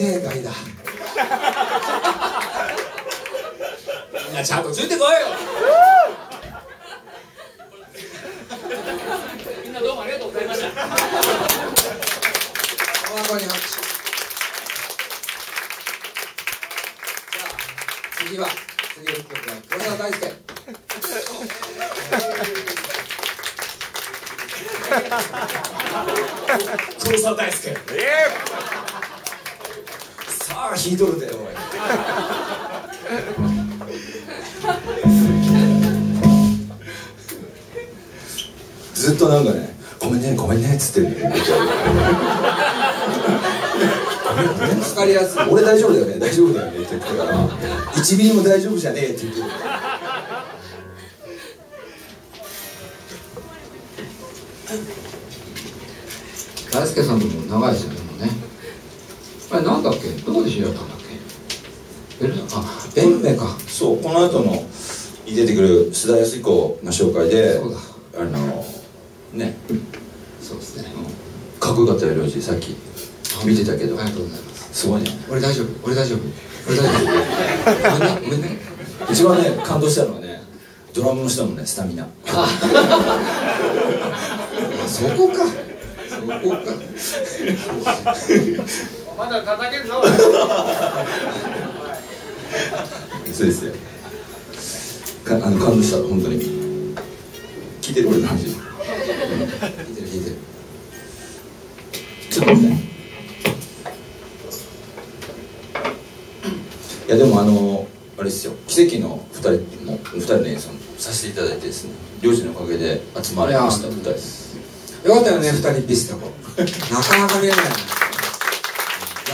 定外だ。みんなちゃんとついてこいよ。みんなどうもありがとうございました。次は次の曲は黒沢大輔。黒沢大輔さあ弾いとるでおいずっとなんかね「ごめんねごめんね」っつって。かかりやすい。俺大丈夫だよね大丈夫だよねって言ってたから。1ミリも大丈夫じゃねえって言って。る大輔さんとも長いですよねもうね。あれなんだっけ？どこで知り合ったんだっけ？あエンメか。そうこの後のに出てくる須田康彦の紹介でそうだ。あのね。そうですね。かっこよかったよ領事さっき。見てたけど。ありがとうございます。すごいね。俺大丈夫。俺大丈夫。俺大丈夫。ごめんね一番ね感動したのはねドラムの人のねスタミナ。あそこか。そこか まだ叩けるぞ。そうですよ。かあの感動した本当に。聞いてる俺の話。聞いてる聞いてる。ちょっと待って。いやでもあのあれですよ。奇跡の2人も2人の演奏させていただいてですね。領事のおかげで集まりましたいや2人。ですよかったよね二人ピスタコ。なかなか見れないヤ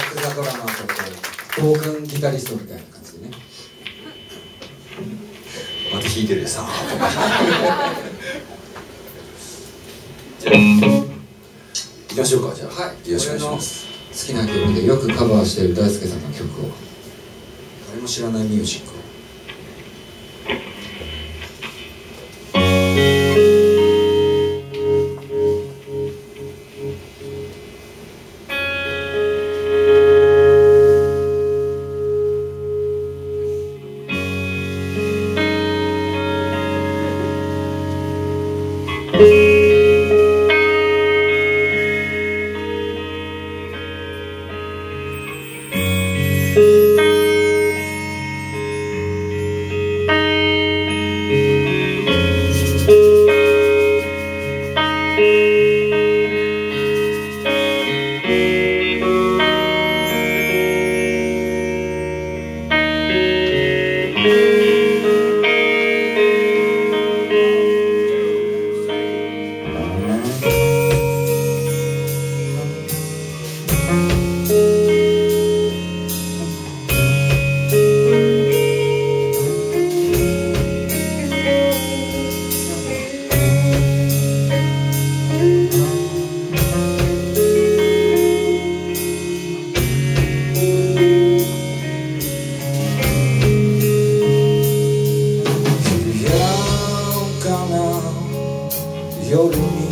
クザドラマとこう暴君ギタリストみたいな感じでね。また弾いてるでさ じゃあ行きましょうか。じゃあはい。よろしくお願いしますきな曲でよくカバーしている大輔さんの曲を。誰も知らないミュージック Jolene.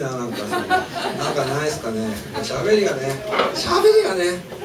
ななんかなんかないですかね。喋りがね。喋りがね。